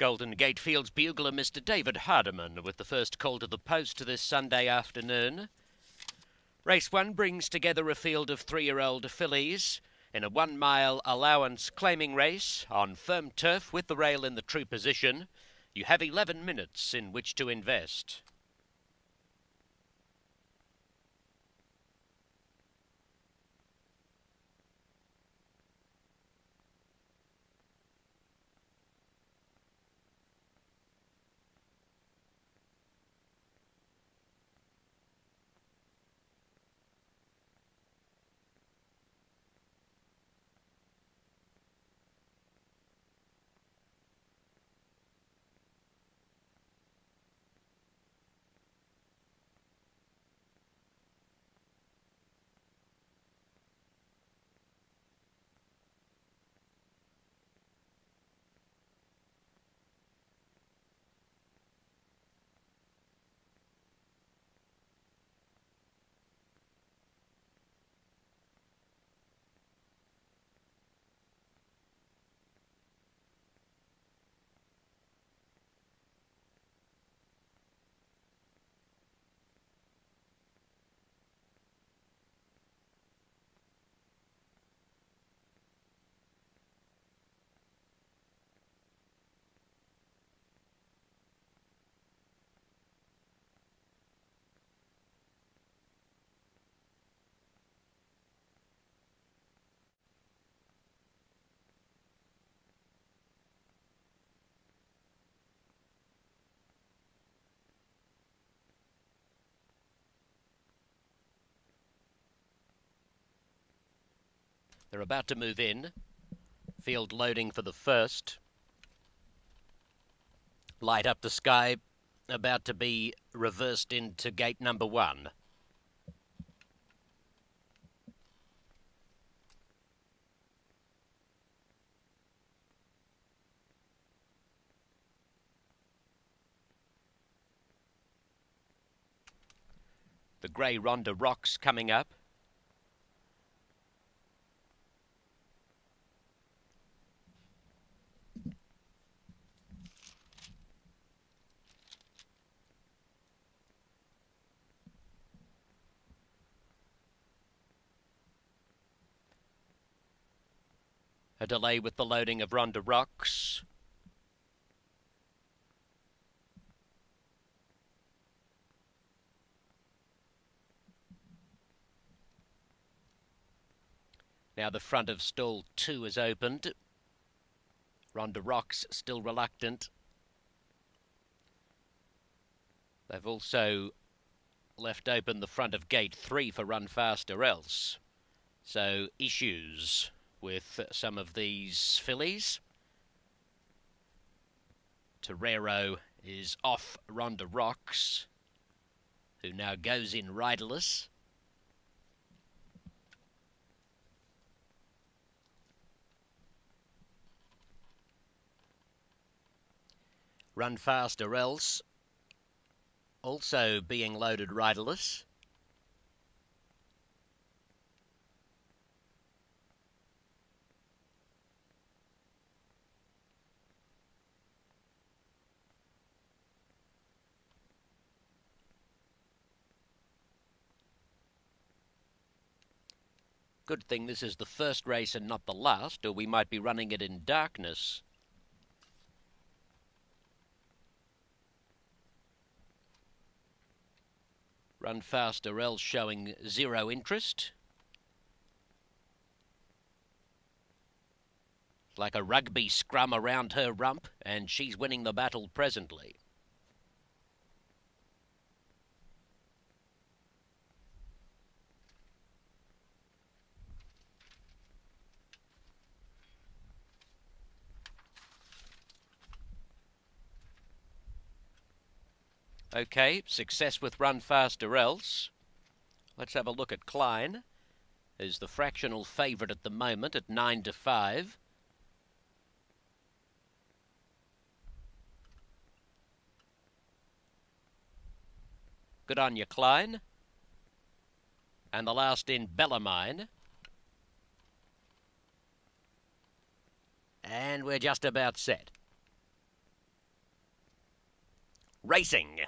Golden Gate Fields bugler Mr. David Hardiman with the first call to the post this Sunday afternoon. Race one brings together a field of three-year-old fillies in a one-mile allowance claiming race on firm turf with the rail in the true position. You have 11 minutes in which to invest. They're about to move in. Field loading for the first. Light up the sky, about to be reversed into gate number one. The grey Ronda Rocks coming up. A delay with the loading of Ronda Rocks. Now the front of stall two is opened. Ronda Rocks still reluctant. They've also left open the front of gate three for Run faster Else. So issues with some of these fillies. Torero is off Ronda Rocks, who now goes in riderless. Run fast or else. Also being loaded riderless. Good thing this is the first race and not the last, or we might be running it in darkness. Run faster, else showing zero interest. Like a rugby scrum around her rump, and she's winning the battle presently. Okay, success with Run Faster Else. Let's have a look at Klein. Is the fractional favourite at the moment at 9 to 5. Good on you, Klein. And the last in Bellamine. And we're just about set. Racing.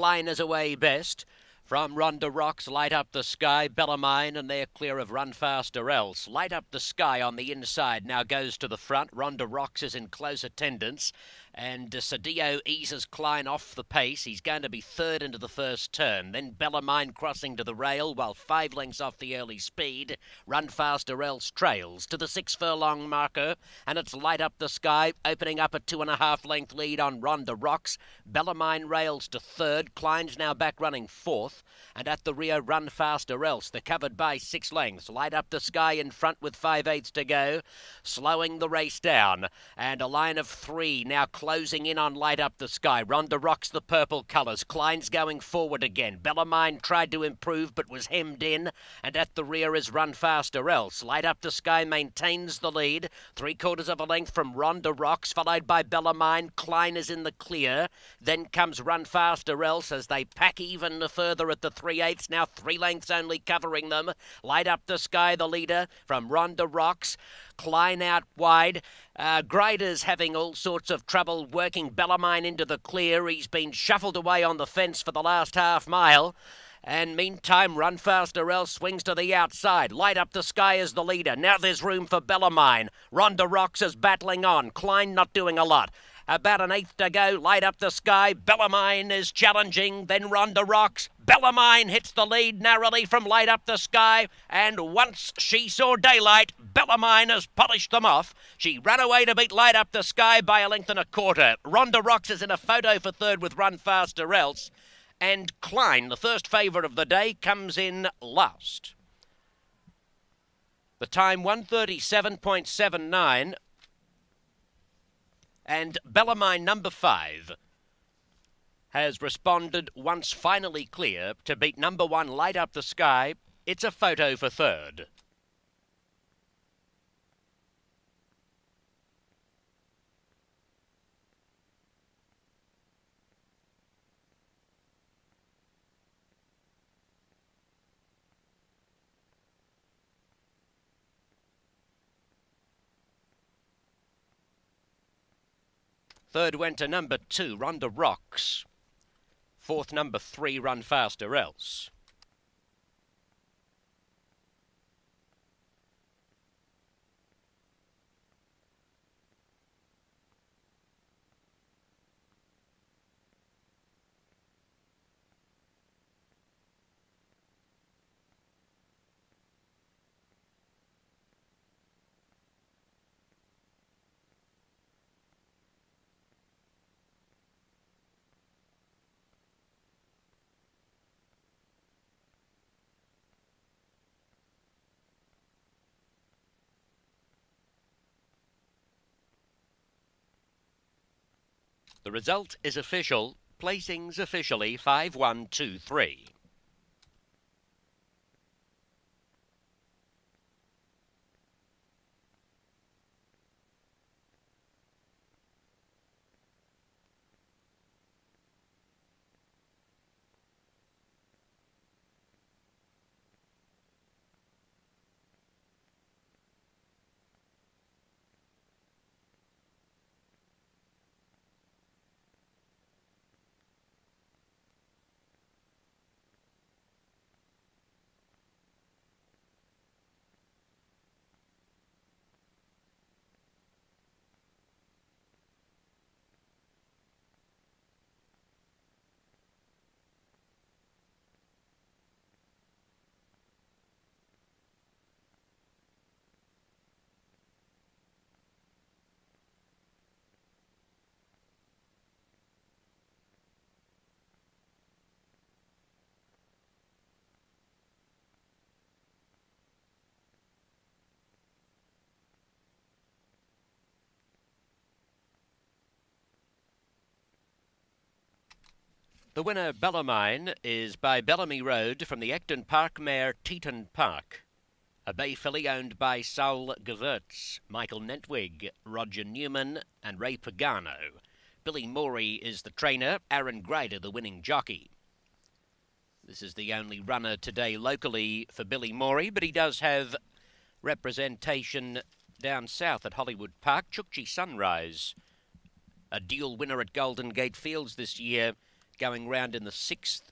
Klein is away best. From Ronda Rocks, light up the sky, Bellamine, and they're clear of Run Faster Else. Light up the sky on the inside now goes to the front. Ronda Rocks is in close attendance, and uh, Sadio eases Klein off the pace. He's going to be third into the first turn. Then Bellamine crossing to the rail, while five lengths off the early speed. Run Fast or Else trails to the six furlong marker, and it's light up the sky, opening up a two and a half length lead on Ronda Rocks. Bellamine rails to third. Klein's now back running fourth and at the rear run fast or else. They're covered by six lengths. Light up the sky in front with five eighths to go, slowing the race down. And a line of three now closing in on Light Up the Sky. Ronda rocks the purple colours. Klein's going forward again. Bellamine tried to improve but was hemmed in. And at the rear is Run Faster Else. Light Up the Sky maintains the lead. Three quarters of a length from Ronda Rocks, followed by Bellamine. Klein is in the clear. Then comes Run Faster Else as they pack even further at the three eighths, now three lengths only covering them. Light up the sky, the leader from Ronda Rocks. Klein out wide. Uh, Gryder's having all sorts of trouble working Bellamine into the clear. He's been shuffled away on the fence for the last half mile. And meantime, Run Faster Else swings to the outside. Light Up the Sky is the leader. Now there's room for Bellamine. Ronda Rocks is battling on. Klein not doing a lot. About an eighth to go. Light up the sky. Bellamine is challenging. Then Ronda rocks. Bellamine hits the lead narrowly from Light Up the Sky, and once she saw daylight, Bellamine has polished them off. She ran away to beat Light Up the Sky by a length and a quarter. Ronda Rocks is in a photo for third with Run Faster Else, and Klein, the first favourite of the day, comes in last. The time 137.79 and Bellamine number five has responded once finally clear to beat number one Light Up the Sky. It's a photo for third. Third went to number two, Ronda Rocks. Fourth, number three, Run faster Else. The result is official. Placings officially 5123. The winner, Bellamine, is by Bellamy Road from the Acton Park mare Teton Park. A bay filly owned by Saul Gewurz, Michael Nentwig, Roger Newman, and Ray Pagano. Billy Morey is the trainer, Aaron Gryder the winning jockey. This is the only runner today locally for Billy Morey, but he does have representation down south at Hollywood Park. Chukchi Sunrise a dual winner at Golden Gate Fields this year, going round in the sixth